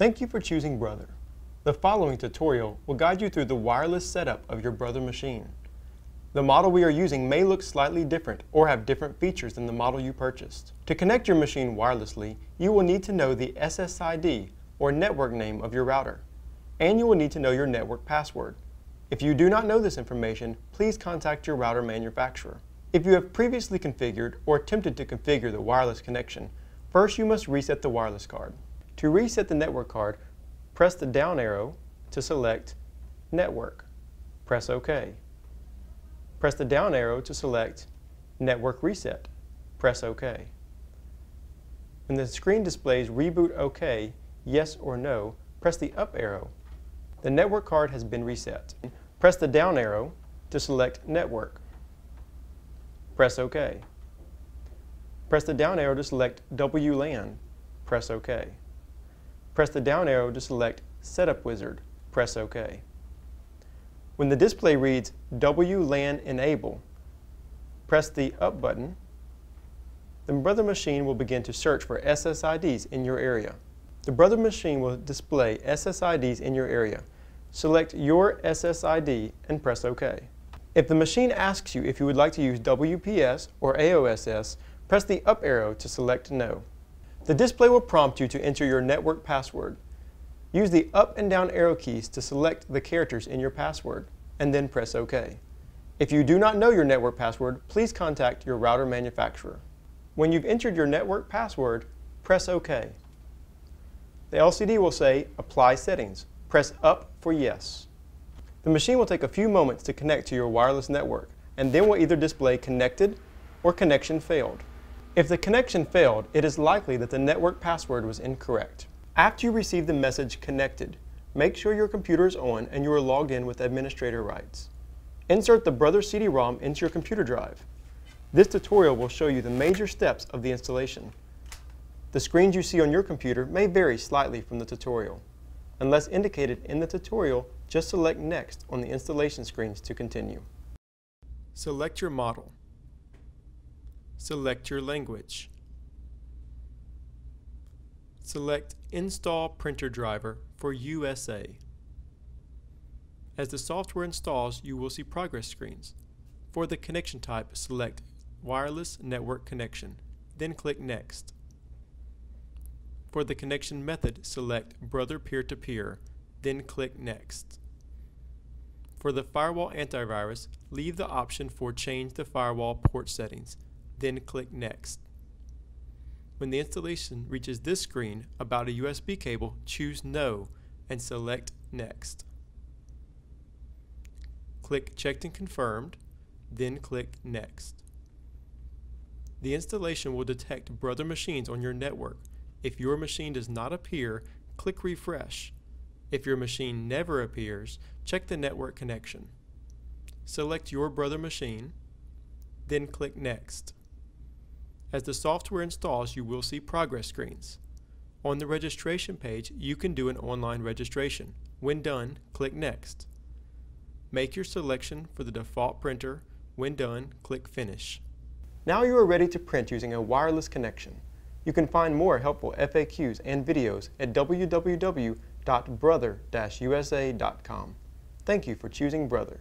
Thank you for choosing Brother. The following tutorial will guide you through the wireless setup of your Brother machine. The model we are using may look slightly different or have different features than the model you purchased. To connect your machine wirelessly, you will need to know the SSID or network name of your router, and you will need to know your network password. If you do not know this information, please contact your router manufacturer. If you have previously configured or attempted to configure the wireless connection, first you must reset the wireless card. To reset the network card, press the down arrow to select Network. Press OK. Press the down arrow to select Network Reset. Press OK. When the screen displays Reboot OK, yes or no, press the up arrow. The network card has been reset. Press the down arrow to select Network. Press OK. Press the down arrow to select WLAN. Press OK. Press the down arrow to select Setup Wizard. Press OK. When the display reads WLAN Enable, press the Up button. The Brother machine will begin to search for SSIDs in your area. The Brother machine will display SSIDs in your area. Select your SSID and press OK. If the machine asks you if you would like to use WPS or AOSS, press the up arrow to select No. The display will prompt you to enter your network password. Use the up and down arrow keys to select the characters in your password, and then press OK. If you do not know your network password, please contact your router manufacturer. When you've entered your network password, press OK. The LCD will say Apply Settings. Press up for Yes. The machine will take a few moments to connect to your wireless network, and then will either display Connected or Connection Failed. If the connection failed, it is likely that the network password was incorrect. After you receive the message connected, make sure your computer is on and you are logged in with administrator rights. Insert the Brother CD-ROM into your computer drive. This tutorial will show you the major steps of the installation. The screens you see on your computer may vary slightly from the tutorial. Unless indicated in the tutorial, just select Next on the installation screens to continue. Select your model. Select your language. Select Install Printer Driver for USA. As the software installs, you will see progress screens. For the connection type, select Wireless Network Connection, then click Next. For the connection method, select Brother Peer-to-Peer, -peer, then click Next. For the firewall antivirus, leave the option for Change the firewall port settings, then click Next. When the installation reaches this screen about a USB cable, choose No and select Next. Click Checked and Confirmed, then click Next. The installation will detect brother machines on your network. If your machine does not appear, click Refresh. If your machine never appears, check the network connection. Select your brother machine, then click Next. As the software installs, you will see progress screens. On the registration page, you can do an online registration. When done, click Next. Make your selection for the default printer. When done, click Finish. Now you are ready to print using a wireless connection. You can find more helpful FAQs and videos at www.brother-usa.com. Thank you for choosing Brother.